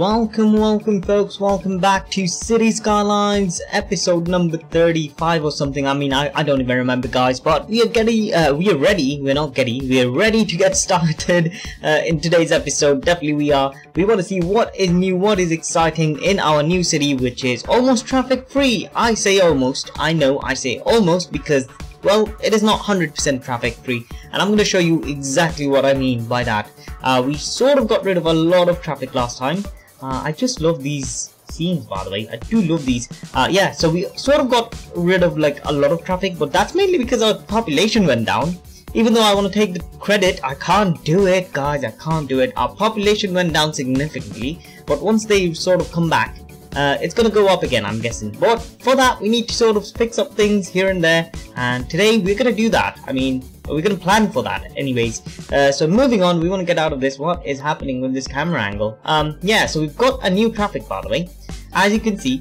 Welcome, welcome folks, welcome back to City Skylines episode number 35 or something. I mean, I, I don't even remember guys, but we are getting, uh, we are ready, we're not getting, we are ready to get started uh, in today's episode. Definitely we are. We want to see what is new, what is exciting in our new city, which is almost traffic free. I say almost, I know I say almost because well, it is not 100% traffic free, and I'm going to show you exactly what I mean by that. Uh, we sort of got rid of a lot of traffic last time, uh, I just love these scenes by the way. I do love these. Uh, yeah, so we sort of got rid of like a lot of traffic, but that's mainly because our population went down. Even though I want to take the credit, I can't do it, guys. I can't do it. Our population went down significantly, but once they sort of come back, uh, it's gonna go up again, I'm guessing. But for that, we need to sort of fix up things here and there, and today we're gonna do that. I mean, we're gonna plan for that anyways. Uh, so moving on, we want to get out of this. What is happening with this camera angle? Um, yeah, so we've got a new traffic by the way. As you can see,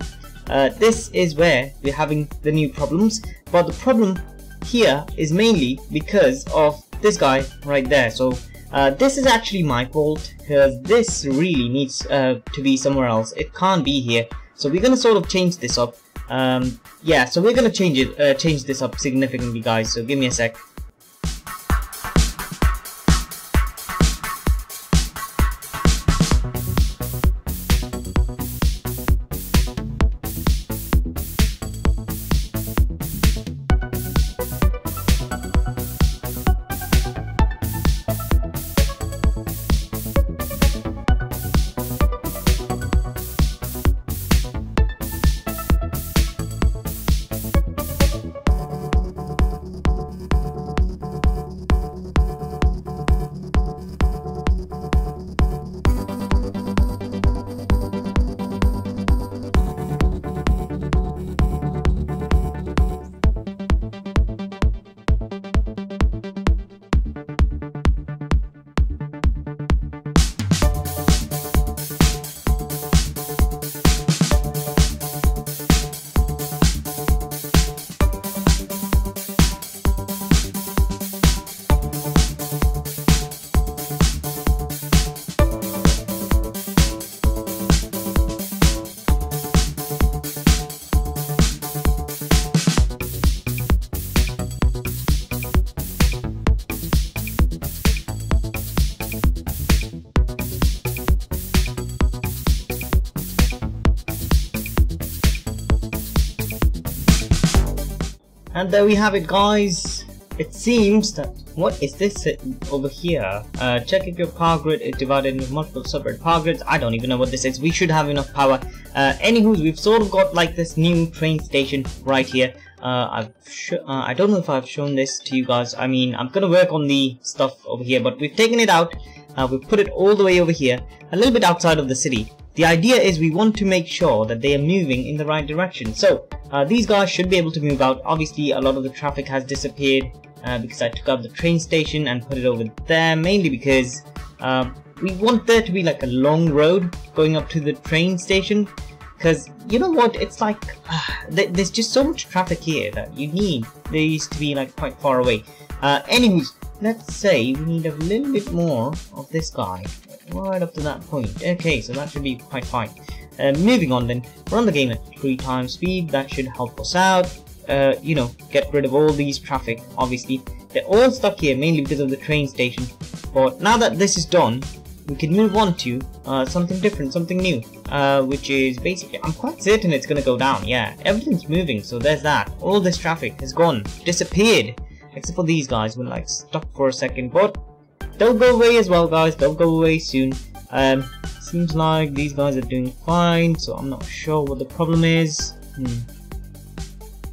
uh, this is where we're having the new problems. But the problem here is mainly because of this guy right there. So uh, this is actually my fault because this really needs uh, to be somewhere else. It can't be here. So we're gonna sort of change this up. Um, yeah, so we're gonna change it, uh, change this up significantly, guys. So give me a sec. And there we have it guys. It seems that what is this over here? Uh, check if your power grid is divided into multiple separate power grids. I don't even know what this is. We should have enough power. Uh, anywho, we've sort of got like this new train station right here. Uh, I've uh, I don't know if I've shown this to you guys. I mean, I'm gonna work on the stuff over here, but we've taken it out. Uh, we've put it all the way over here, a little bit outside of the city. The idea is we want to make sure that they are moving in the right direction. So uh, these guys should be able to move out. Obviously a lot of the traffic has disappeared uh, because I took out the train station and put it over there mainly because um, we want there to be like a long road going up to the train station. Because you know what? It's like uh, th there's just so much traffic here that you need. These to be like quite far away. Uh, anyways let's say we need a little bit more of this guy right up to that point okay so that should be quite fine uh, moving on then, run the game at 3 times speed, that should help us out. Uh, you know, get rid of all these traffic, obviously. They're all stuck here, mainly because of the train station. But now that this is done, we can move on to uh, something different, something new. Uh, which is basically, I'm quite certain it's gonna go down, yeah. Everything's moving, so there's that. All this traffic has gone, disappeared. Except for these guys, we're like stuck for a second, but they'll go away as well, guys. They'll go away soon. Um, seems like these guys are doing fine, so I'm not sure what the problem is. Hmm.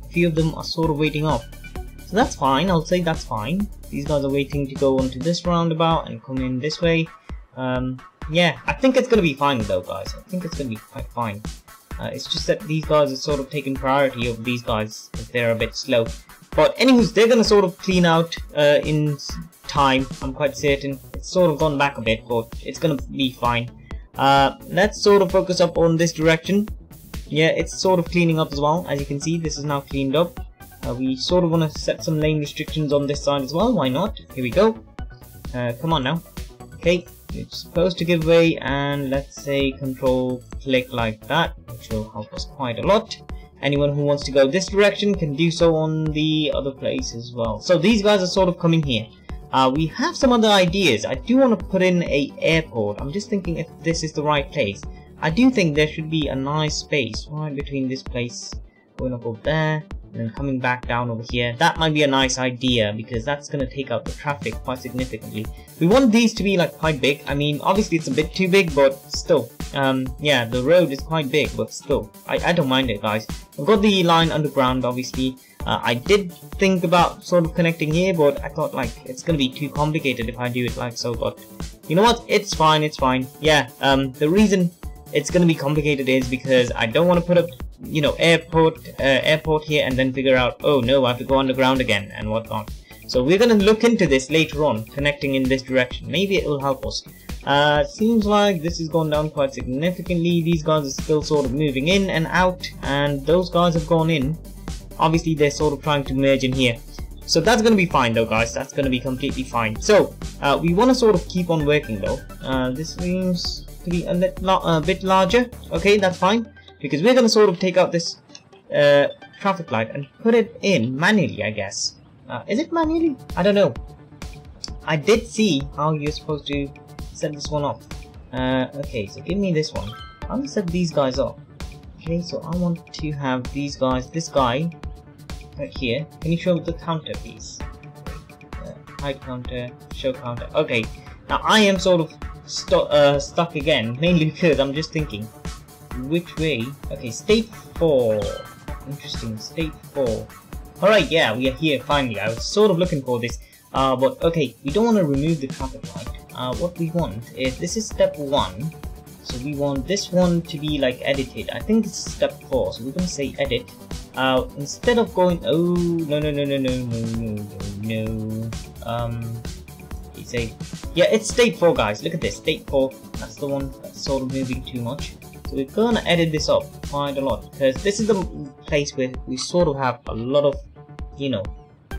A few of them are sort of waiting up. So that's fine, I'll say that's fine. These guys are waiting to go onto this roundabout and come in this way. Um, yeah, I think it's gonna be fine though, guys. I think it's gonna be quite fine. Uh, it's just that these guys are sort of taking priority over these guys if they're a bit slow. But anyways, they're gonna sort of clean out uh, in time, I'm quite certain. It's sort of gone back a bit, but it's gonna be fine. Uh, let's sort of focus up on this direction. Yeah, it's sort of cleaning up as well. As you can see, this is now cleaned up. Uh, we sort of want to set some lane restrictions on this side as well. Why not? Here we go. Uh, come on now. Okay, it's supposed to give way and let's say control click like that which will help us quite a lot anyone who wants to go this direction can do so on the other place as well so these guys are sort of coming here uh, we have some other ideas I do want to put in a airport I'm just thinking if this is the right place I do think there should be a nice space right between this place going up over there and then coming back down over here. That might be a nice idea because that's going to take out the traffic quite significantly. We want these to be like quite big. I mean, obviously it's a bit too big, but still. Um, yeah, the road is quite big, but still. I, I don't mind it, guys. I've got the line underground, obviously. Uh, I did think about sort of connecting here, but I thought like it's to be too complicated if I do it like so, but you know what? It's fine, it's fine. Yeah, um, the reason it's to be complicated is because I don't want to put up you know airport uh, airport here and then figure out oh no I have to go underground again and whatnot so we're gonna look into this later on connecting in this direction maybe it will help us uh, seems like this has gone down quite significantly. These guys are still sort of moving in and out and those guys have gone in. Obviously they're sort of trying to merge in here. So that's gonna be fine though guys. That's gonna be completely fine. So uh, we want to sort of keep on working though. Uh, this seems to be a, a bit larger. Okay that's fine because we're going to sort of take out this uh, traffic light and put it in manually, I guess. Uh, is it manually? I don't know. I did see how you're supposed to set this one off. Uh, okay, so give me this one. I'm gonna set these guys off. Okay, so I want to have these guys, this guy right here. Can you show the counter, please? Uh, height counter, show counter. Okay, now I am sort of stu uh, stuck again, mainly because I'm just thinking which way? Okay, state 4. Interesting, state 4. Alright, yeah, we are here finally. I was sort of looking for this. Uh, but okay, we don't want to remove the traffic light. Uh, what we want is, this is step 1. So we want this one to be like edited. I think it's step 4, so we're to say edit. Uh, instead of going, oh, no, no, no, no, no, no, no, no. Um, you say, yeah, it's state 4, guys. Look at this, state 4. That's the one that's sort of moving too much. So we're gonna edit this up quite a lot because this is the place where we sort of have a lot of, you know,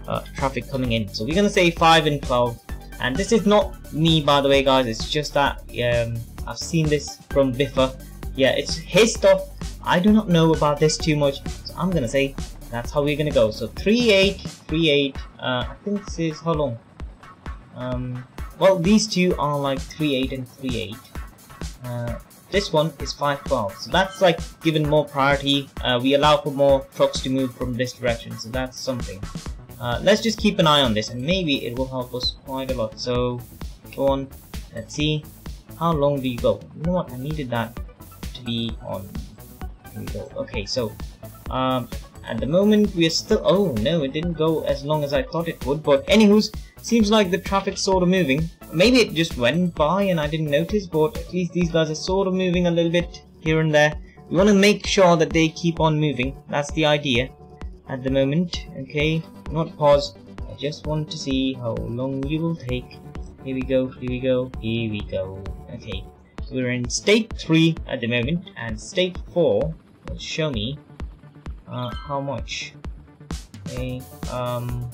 uh, traffic coming in. So we're gonna say 5 and 12. And this is not me by the way guys, it's just that um, I've seen this from Biffa. Yeah, it's his stuff. I do not know about this too much. So I'm gonna say that's how we're gonna go. So 3 8, 3 8, uh, I think this is how long? Um, well, these two are like 3 8 and 3 8. Uh, this one is 512, so that's like given more priority. Uh, we allow for more trucks to move from this direction, so that's something. Uh, let's just keep an eye on this, and maybe it will help us quite a lot. So, go on, let's see. How long do you go? You know what, I needed that to be on. Here we go. Okay, so, um, at the moment we are still, oh no, it didn't go as long as I thought it would, but anywho's, seems like the traffic's sort of moving. Maybe it just went by and I didn't notice, but at least these guys are sort of moving a little bit here and there. We want to make sure that they keep on moving. That's the idea at the moment. Okay, not pause. I just want to see how long you will take. Here we go, here we go, here we go. Okay, so we're in state 3 at the moment, and state 4 will show me uh, how much. Okay, um,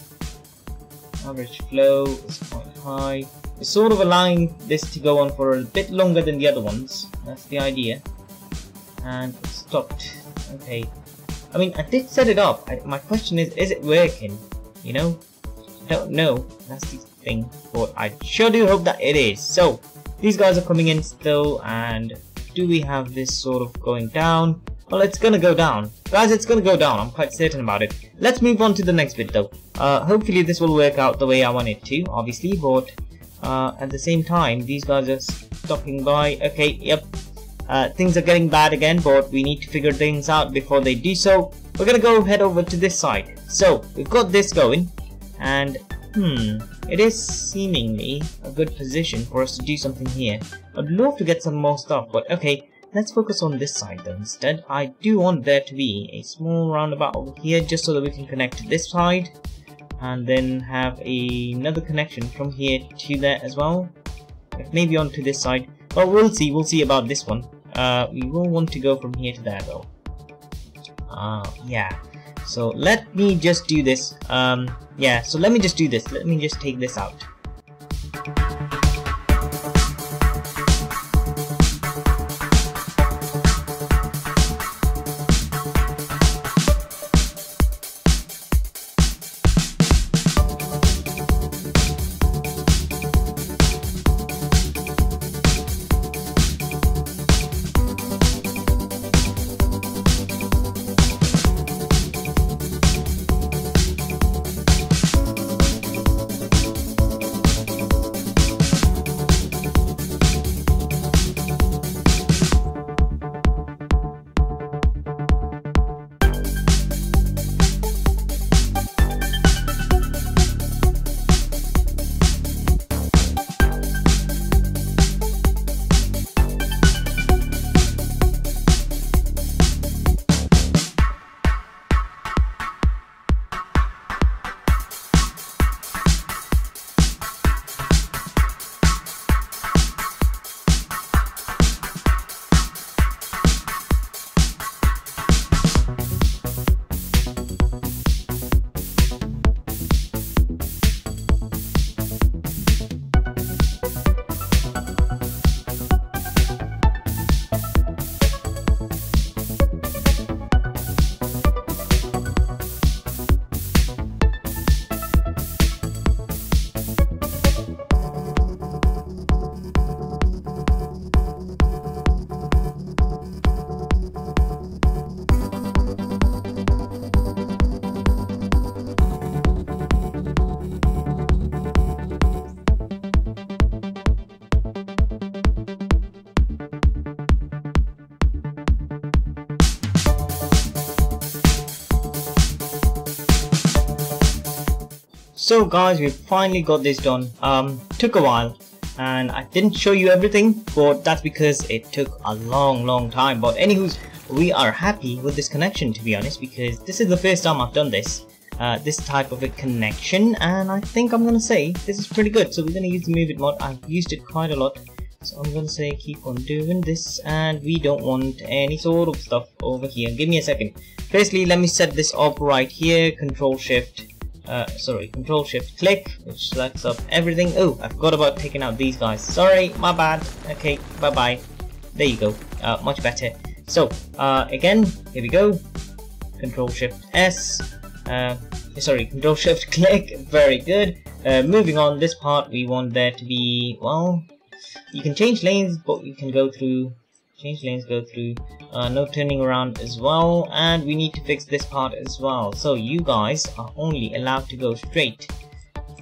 average flow is quite high. We're sort of allowing this to go on for a bit longer than the other ones. That's the idea. And stopped. Okay. I mean, I did set it up. I, my question is, is it working? You know? I don't know. That's the thing. But I sure do hope that it is. So, these guys are coming in still. And do we have this sort of going down? Well, it's gonna go down. Guys, it's gonna go down. I'm quite certain about it. Let's move on to the next bit though. Uh, hopefully this will work out the way I want it to, obviously, but uh, at the same time, these guys are stopping by. Okay, yep. Uh, things are getting bad again, but we need to figure things out before they do so. We're gonna go head over to this side. So, we've got this going, and hmm, it is seemingly a good position for us to do something here. I'd love to get some more stuff, but okay, Let's focus on this side though instead. I do want there to be a small roundabout over here just so that we can connect to this side and then have a, another connection from here to there as well. Maybe onto this side. Well, we'll see. We'll see about this one. Uh, we will want to go from here to there though. Uh, yeah. So let me just do this. Um, yeah, so let me just do this. Let me just take this out. So guys, we finally got this done. Um, took a while, and I didn't show you everything, but that's because it took a long, long time. But anywho's, we are happy with this connection to be honest, because this is the first time I've done this. Uh, this type of a connection and I think I'm gonna say this is pretty good so we're gonna use the move it mod I've used it quite a lot so I'm gonna say keep on doing this and we don't want any sort of stuff over here give me a second firstly let me set this up right here control shift uh, sorry control shift click which selects up everything. Oh I forgot about taking out these guys. Sorry my bad. Okay bye bye there you go. Uh, much better. So uh, again here we go. Control shift S uh, sorry control shift click. Very good. Uh, moving on this part we want there to be well you can change lanes but you can go through change lanes go through uh, no turning around as well and we need to fix this part as well so you guys are only allowed to go straight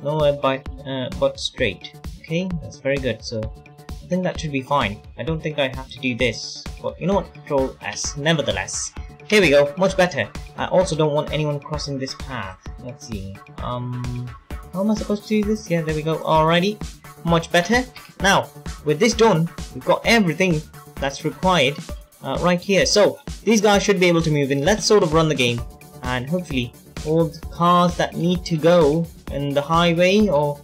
nowhere but uh, but straight okay that's very good so I think that should be fine I don't think I have to do this but you know what control S nevertheless here we go, much better. I also don't want anyone crossing this path. Let's see. Um, how am I supposed to do this? Yeah, there we go. Alrighty, much better. Now, with this done, we've got everything that's required uh, right here. So, these guys should be able to move in. Let's sort of run the game. And hopefully, all the cars that need to go in the highway or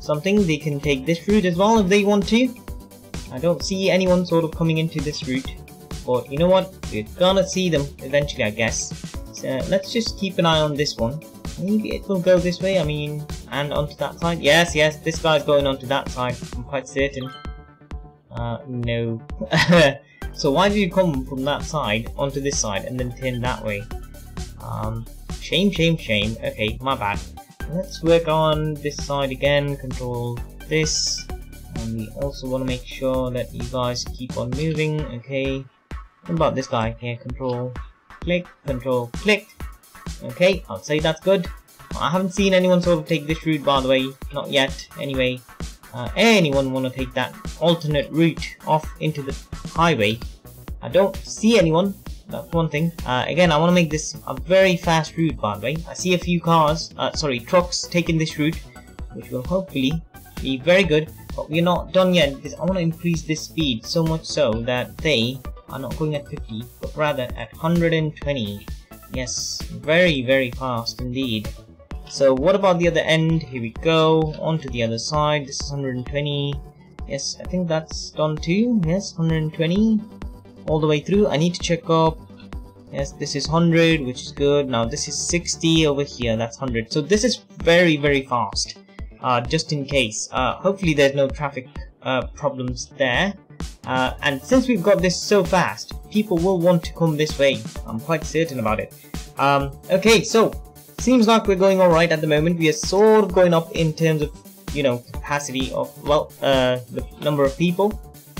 something, they can take this route as well if they want to. I don't see anyone sort of coming into this route but you know what we're gonna see them eventually I guess so let's just keep an eye on this one maybe it will go this way I mean and onto that side yes yes this guy's going onto that side I'm quite certain uh no so why did you come from that side onto this side and then turn that way um shame shame shame okay my bad let's work on this side again control this and we also want to make sure that you guys keep on moving okay what about this guy here? Control, click, control, click. Okay, I'll say that's good. I haven't seen anyone sort of take this route by the way, not yet. Anyway, uh, anyone want to take that alternate route off into the highway? I don't see anyone. That's one thing. Uh, again, I want to make this a very fast route by the way. I see a few cars, uh, sorry, trucks taking this route, which will hopefully be very good. But we're not done yet because I want to increase this speed so much so that they are not going at 50 but rather at 120 yes very very fast indeed so what about the other end? Here we go. On to the other side. This is 120 yes I think that's done too. Yes 120 all the way through. I need to check up. Yes this is 100 which is good. Now this is 60 over here. That's 100 so this is very very fast. Uh, just in case. Uh, hopefully there's no traffic uh, problems there. Uh, and since we've got this so fast, people will want to come this way. I'm quite certain about it. Um, okay, so seems like we're going alright at the moment. We are sort of going up in terms of, you know, capacity of, well, uh, the number of people.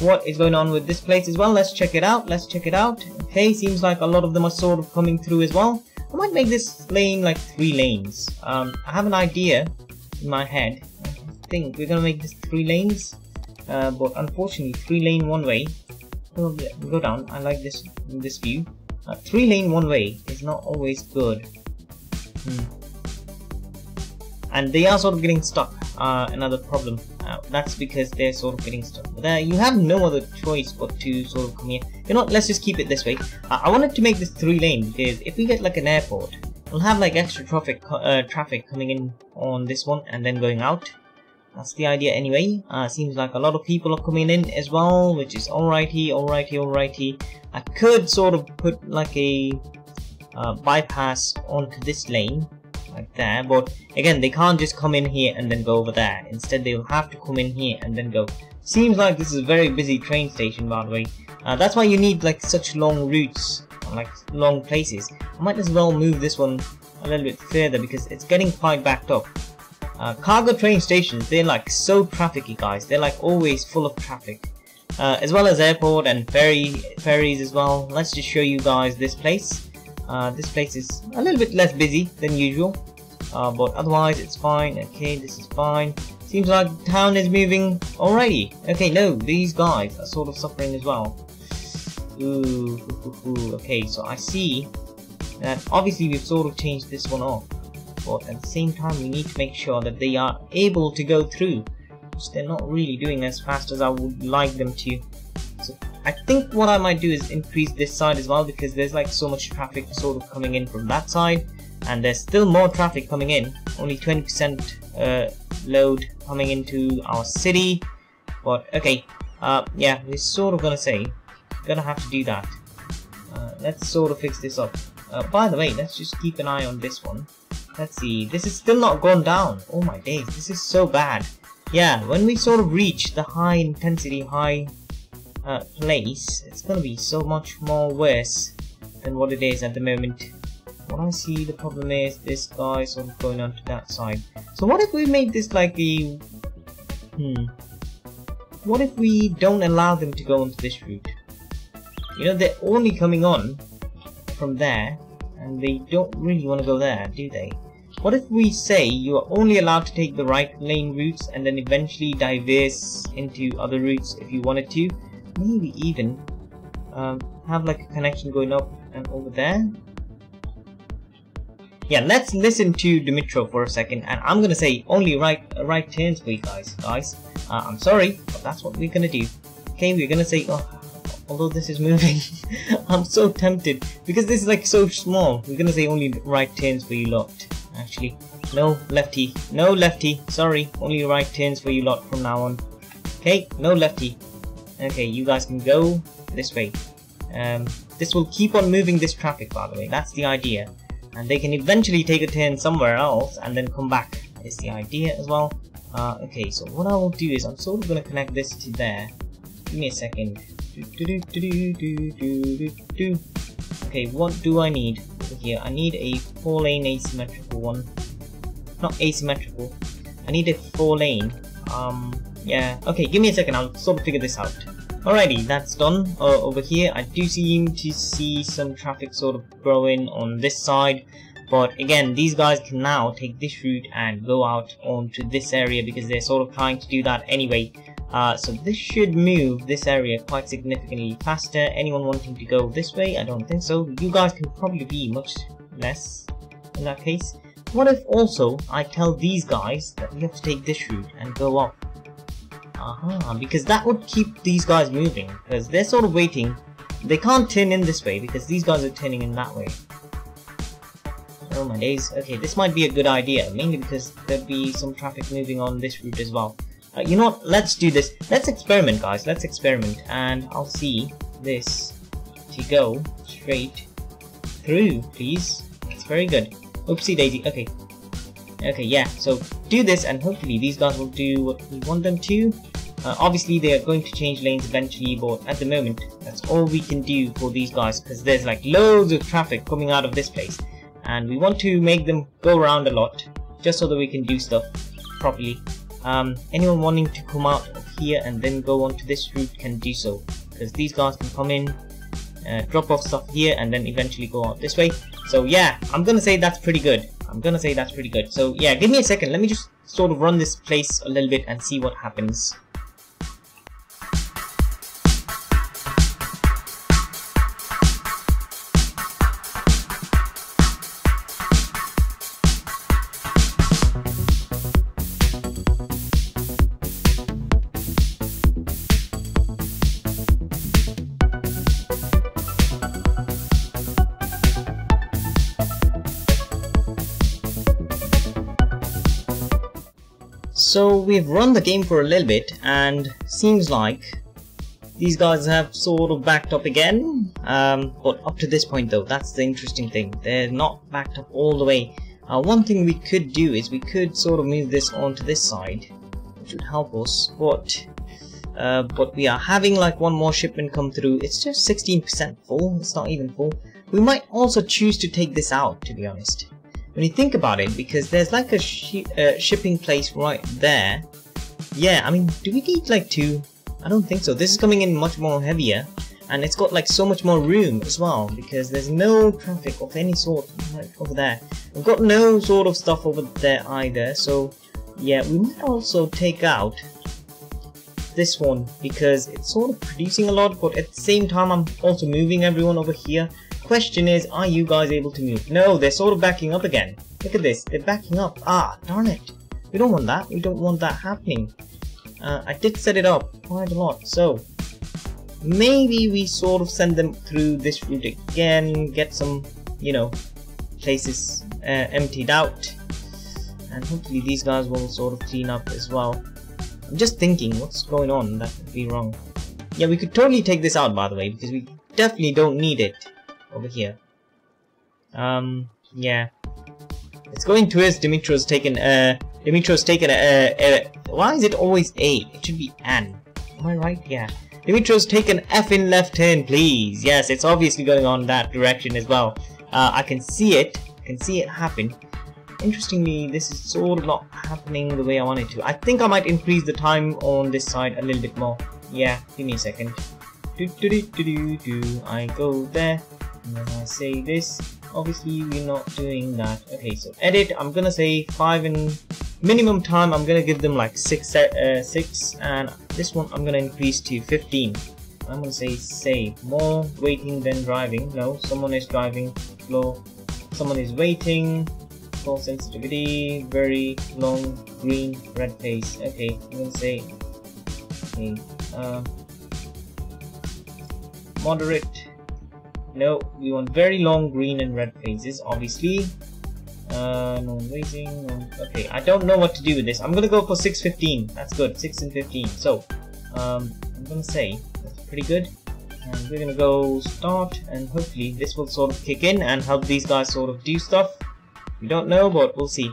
What is going on with this place as well? Let's check it out. Let's check it out. Okay, seems like a lot of them are sort of coming through as well. I might make this lane like three lanes. Um, I have an idea in my head. I think we're gonna make this three lanes uh, but unfortunately three lane one way go down I like this this view uh, three lane one way is not always good hmm. and they are sort of getting stuck. Uh, another problem. Uh, that's because they're sort of getting stuck. Uh, you have no other choice but to sort of come here. You know let's just keep it this way. Uh, I wanted to make this three lane because if we get like an airport we'll have like extra traffic uh, traffic coming in on this one and then going out. That's the idea anyway. Uh, seems like a lot of people are coming in as well, which is alrighty, alrighty, alrighty. I could sort of put like a uh, bypass onto this lane, like that, but again, they can't just come in here and then go over there. Instead, they'll have to come in here and then go. Seems like this is a very busy train station, by the way. Uh, that's why you need like such long routes, like long places. I might as well move this one a little bit further because it's getting quite backed up. Uh, cargo train stations, they're like so trafficy guys, they're like always full of traffic. Uh, as well as airport and ferry ferries as well. Let's just show you guys this place. Uh, this place is a little bit less busy than usual, uh, but otherwise it's fine. Okay, this is fine. Seems like town is moving already. Okay, no, these guys are sort of suffering as well. Ooh, ooh, ooh, okay, so I see that obviously we've sort of changed this one off. but at the same time we need to make sure that they are able to go through which they're not really doing as fast as I would like them to so I think what I might do is increase this side as well because there's like so much traffic sort of coming in from that side and there's still more traffic coming in. Only 20% uh, load coming into our city. But okay uh, yeah we're sort of gonna say gonna have to do that. Uh, let's sort of fix this up. Uh, by the way let's just keep an eye on this one. Let's see this is still not gone down. Oh my days this is so bad. Yeah when we sort of reach the high intensity high uh, place it's gonna be so much more worse than what it is at the moment. What I see the problem is this guy sort of going on to that side. So what if we make this like a hmm what if we don't allow them to go onto this route? You know they're only coming on from there and they don't really want to go there do they? What if we say you are only allowed to take the right lane routes and then eventually diverse into other routes if you wanted to maybe even um, have like a connection going up and over there. Yeah let's listen to Dimitro for a second and I'm gonna say only right right turns for you guys guys. Uh, I'm sorry but that's what we're gonna do. Okay we're gonna say oh, although this is moving I'm so tempted because this is like so small. We're gonna say only right turns for you lot actually. No lefty. No lefty. Sorry. Only right turns for you lot from now on. Okay no lefty okay you guys can go this way. Um, this will keep on moving this traffic by the way. That's the idea. And they can eventually take a turn somewhere else and then come back. Is the idea as well. Uh, okay so what I will do is I'm sort of going to connect this to there. Give me a second. Okay what do I need? Here I need a four lane asymmetrical one. Not asymmetrical. I need a four lane um yeah okay give me a second I'll sort of figure this out Alrighty, that's done. Uh, over here, I do seem to see some traffic sort of growing on this side. But again, these guys can now take this route and go out onto this area because they're sort of trying to do that anyway. Uh, so this should move this area quite significantly faster. Anyone wanting to go this way? I don't think so. You guys can probably be much less in that case. What if also I tell these guys that we have to take this route and go up uh-huh, because that would keep these guys moving, because they're sort of waiting. They can't turn in this way, because these guys are turning in that way. Oh my days, okay, this might be a good idea, mainly because there'll be some traffic moving on this route as well. Uh, you know what, let's do this. Let's experiment, guys, let's experiment, and I'll see this to go straight through, please. It's very good. Oopsie daisy, okay. Okay, yeah, so do this and hopefully these guys will do what we want them to. Uh, obviously they are going to change lanes eventually but at the moment that's all we can do for these guys because there's like loads of traffic coming out of this place and we want to make them go around a lot just so that we can do stuff properly. Um, anyone wanting to come out of here and then go onto this route can do so because these guys can come in uh, drop off stuff here and then eventually go out this way. So yeah I'm gonna say that's pretty good. I'm gonna say that's pretty good. So yeah give me a second. Let me just sort of run this place a little bit and see what happens we've run the game for a little bit and seems like these guys have sort of backed up again. Um, but up to this point though, that's the interesting thing. They're not backed up all the way. Uh, one thing we could do is we could sort of move this onto this side, which would help us. But uh, but we are having like one more shipment come through. It's just 16% full. It's not even full. We might also choose to take this out, to be honest when you think about it, because there's like a uh, shipping place right there. Yeah, I mean, do we need like two? I don't think so. This is coming in much more heavier, and it's got like so much more room as well, because there's no traffic of any sort over there. We've got no sort of stuff over there either, so yeah, we might also take out this one because it's sort of producing a lot but at the same time I'm also moving everyone over here question is, are you guys able to move? No, they're sort of backing up again. Look at this, they're backing up. Ah, darn it. We don't want that. We don't want that happening. Uh, I did set it up quite a lot, so maybe we sort of send them through this route again, get some, you know, places uh, emptied out, and hopefully these guys will sort of clean up as well. I'm just thinking, what's going on? That could be wrong. Yeah, we could totally take this out, by the way, because we definitely don't need it over here. Um, yeah. It's going towards Dimitro's taken, uh, Dimitro's taken, uh, uh, why is it always A? It should be An. Am I right? Yeah. Dimitro's taken F in left turn, please. Yes, it's obviously going on that direction as well. Uh, I can see it. I can see it happen. Interestingly, this is sort of not happening the way I want it to. I think I might increase the time on this side a little bit more. Yeah, give me a second. Do do do do do. I go there, and I say this. Obviously, we're not doing that. Okay, so edit. I'm gonna say five in minimum time. I'm gonna give them like six, uh, six, and this one I'm gonna increase to 15. I'm gonna say save more waiting than driving. No, someone is driving slow. Someone is waiting. Full sensitivity, very long green red face. Okay, I'm gonna say okay, uh, moderate. No, we want very long green and red phases, obviously. Uh, no waiting. No, okay, I don't know what to do with this. I'm gonna go for 615. That's good. 6 and 15. So, um, I'm gonna say that's pretty good. And we're gonna go start, and hopefully this will sort of kick in and help these guys sort of do stuff. We don't know, but we'll see.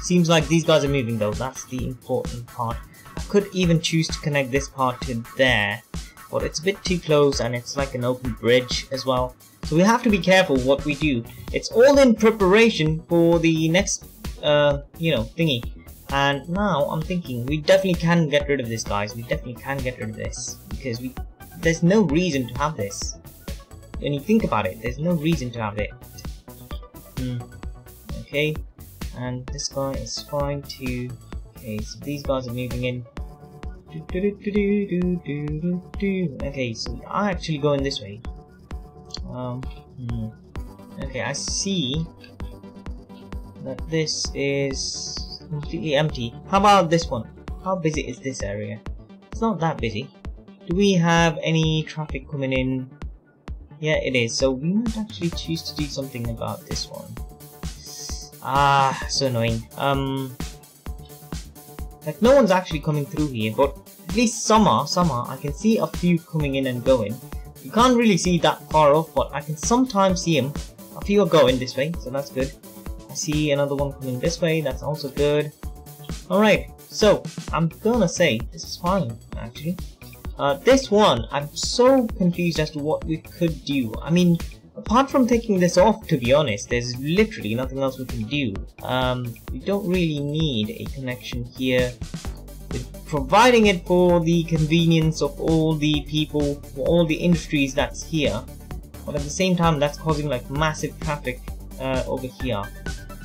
Seems like these guys are moving though. That's the important part. I could even choose to connect this part to there, but it's a bit too close and it's like an open bridge as well. So we have to be careful what we do. It's all in preparation for the next, uh, you know, thingy. And now I'm thinking we definitely can get rid of this, guys. We definitely can get rid of this because we there's no reason to have this. When you think about it, there's no reason to have it. Hmm. Okay, and this guy is fine too. Okay, so these guys are moving in. Okay, so I actually go in this way. Um, hmm. Okay, I see that this is completely empty. How about this one? How busy is this area? It's not that busy. Do we have any traffic coming in? Yeah, it is. So we might actually choose to do something about this one. Ah, so annoying. Um, like no one's actually coming through here, but least summer, summer, I can see a few coming in and going. You can't really see that far off, but I can sometimes see them. A few are going this way, so that's good. I see another one coming this way, that's also good. Alright, so I'm gonna say this is fine, actually. Uh, this one, I'm so confused as to what we could do. I mean, apart from taking this off, to be honest, there's literally nothing else we can do. Um, we don't really need a connection here. Providing it for the convenience of all the people, for all the industries that's here. But at the same time, that's causing like massive traffic uh, over here.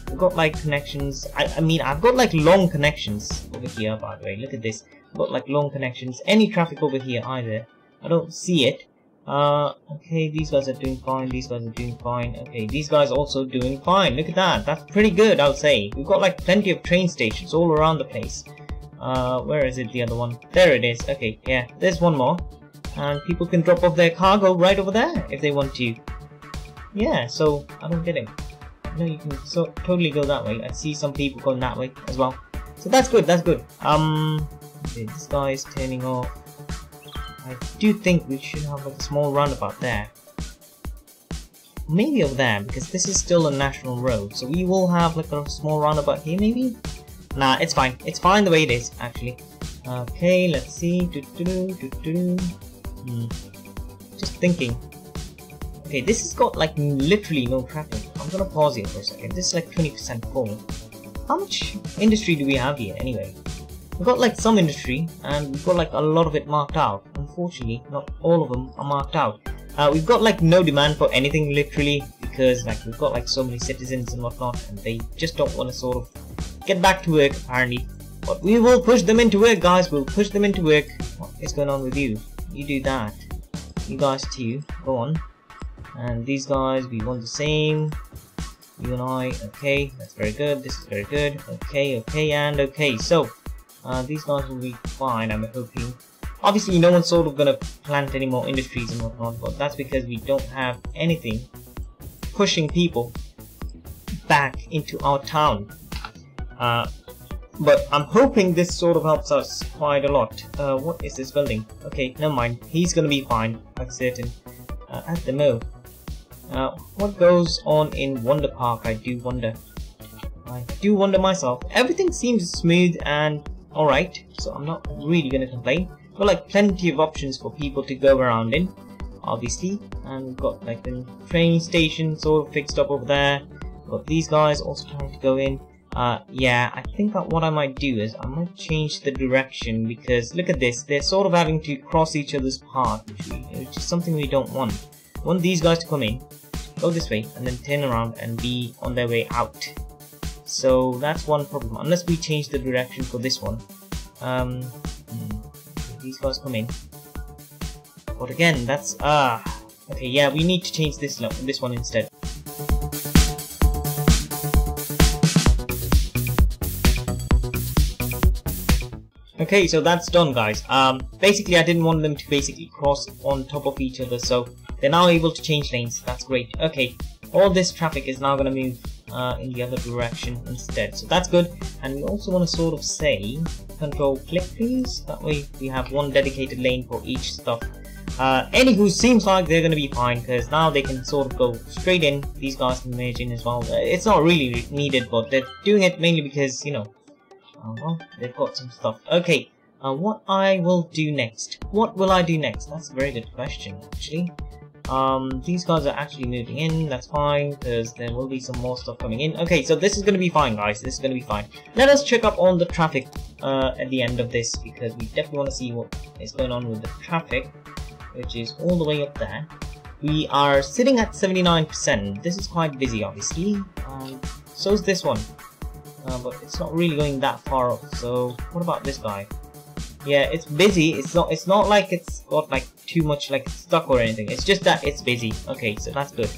We've got like connections, I, I mean, I've got like long connections over here, by the way. Look at this. I've got like long connections. Any traffic over here either. I don't see it. Uh, okay, these guys are doing fine, these guys are doing fine. Okay, these guys also doing fine. Look at that. That's pretty good, I'll say. We've got like plenty of train stations all around the place. Uh, where is it, the other one? There it is. Okay, yeah, there's one more. And people can drop off their cargo right over there if they want to. Yeah, so, I don't get it. No, you can so totally go that way. I see some people going that way as well. So that's good, that's good. Um, okay, this guy is turning off. I do think we should have like a small roundabout there. Maybe over there, because this is still a national road, so we will have like a small roundabout here maybe? Nah, it's fine. It's fine the way it is, actually. Okay, let's see. Hmm. Just thinking. Okay, this has got like literally no traffic. I'm gonna pause here for a second. This is like 20% full. How much industry do we have here anyway? We've got like some industry and we've got like a lot of it marked out. Unfortunately, not all of them are marked out. Uh, we've got like no demand for anything literally because like we've got like so many citizens and whatnot and they just don't want to sort of get back to work apparently. But we will push them into work guys, we'll push them into work. What is going on with you? You do that. You guys too, go on. And these guys, we want the same. You and I, okay, that's very good. This is very good. Okay, okay, and okay. So, uh, these guys will be fine, I'm hoping. Obviously, no one's sort of gonna plant any more industries and whatnot, but that's because we don't have anything pushing people back into our town. Uh, but I'm hoping this sort of helps us quite a lot. Uh, what is this building? Okay, never mind. He's gonna be fine, I'm certain. Uh, at the mo. Uh, what goes on in Wonder Park, I do wonder. I do wonder myself. Everything seems smooth and alright, so I'm not really gonna complain. Got like plenty of options for people to go around in, obviously. And we've got like the train station sort of fixed up over there. Got these guys also trying to go in. Uh, yeah, I think that what I might do is I might change the direction because look at this, they're sort of having to cross each other's path, which, we, which is something we don't want. We want these guys to come in, go this way, and then turn around and be on their way out. So that's one problem, unless we change the direction for this one. Um, hmm, these guys come in. But again, that's, ah, uh, okay, yeah, we need to change this, this one instead. Okay, so that's done guys. Um, basically I didn't want them to basically cross on top of each other, so they're now able to change lanes. That's great. Okay, all this traffic is now going to move uh, in the other direction instead. So that's good. And we also want to sort of say, control click please. That way we have one dedicated lane for each stuff. Uh, anywho, seems like they're going to be fine because now they can sort of go straight in. These guys can merge in as well. It's not really needed, but they're doing it mainly because, you know, Oh, well, they've got some stuff. Okay, uh, what I will do next. What will I do next? That's a very good question, actually. Um, these guys are actually moving in, that's fine, because there will be some more stuff coming in. Okay, so this is going to be fine, guys. This is going to be fine. Let us check up on the traffic uh, at the end of this, because we definitely want to see what is going on with the traffic, which is all the way up there. We are sitting at 79%. This is quite busy, obviously. Um, so is this one uh, but it's not really going that far off. So what about this guy? Yeah, it's busy. It's not. It's not like it's got like too much like stuck or anything. It's just that it's busy. Okay, so that's good.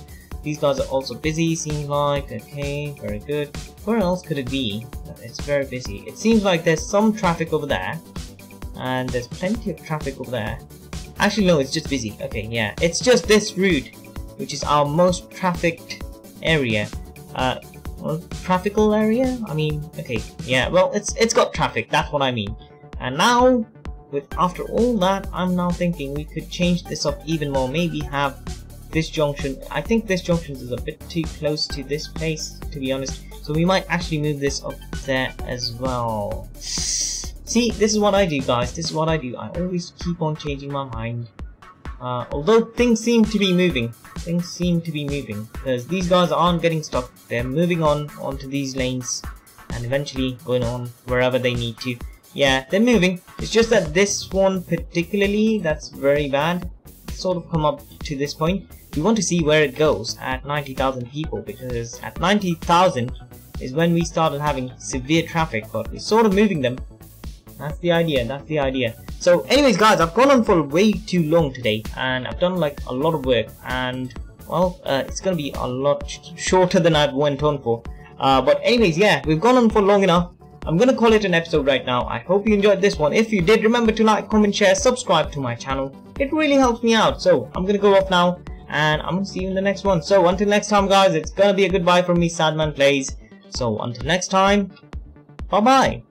These guys are also busy. Seems like okay, very good. Where else could it be? It's very busy. It seems like there's some traffic over there, and there's plenty of traffic over there. Actually, no, it's just busy. Okay, yeah, it's just this route, which is our most trafficked area. Uh, well, traffical area? I mean, okay, yeah, well, it's it's got traffic, that's what I mean. And now, with after all that, I'm now thinking we could change this up even more, maybe have this junction, I think this junction is a bit too close to this place, to be honest, so we might actually move this up there as well. See, this is what I do, guys, this is what I do, I always keep on changing my mind. Uh, although things seem to be moving, things seem to be moving because these guys aren't getting stuck. They're moving on onto these lanes and eventually going on wherever they need to. Yeah, they're moving. It's just that this one particularly, that's very bad. Sort of come up to this point. We want to see where it goes at 90,000 people because at 90,000 is when we started having severe traffic but we're sort of moving them. That's the idea, that's the idea. So anyways guys, I've gone on for way too long today and I've done like a lot of work and well, uh, it's gonna be a lot sh shorter than I've went on for. Uh, but anyways, yeah, we've gone on for long enough. I'm gonna call it an episode right now. I hope you enjoyed this one. If you did, remember to like, comment, share, subscribe to my channel. It really helps me out. So I'm gonna go off now and I'm gonna see you in the next one. So until next time guys, it's gonna be a goodbye from me, Sadman Plays. So until next time, bye bye.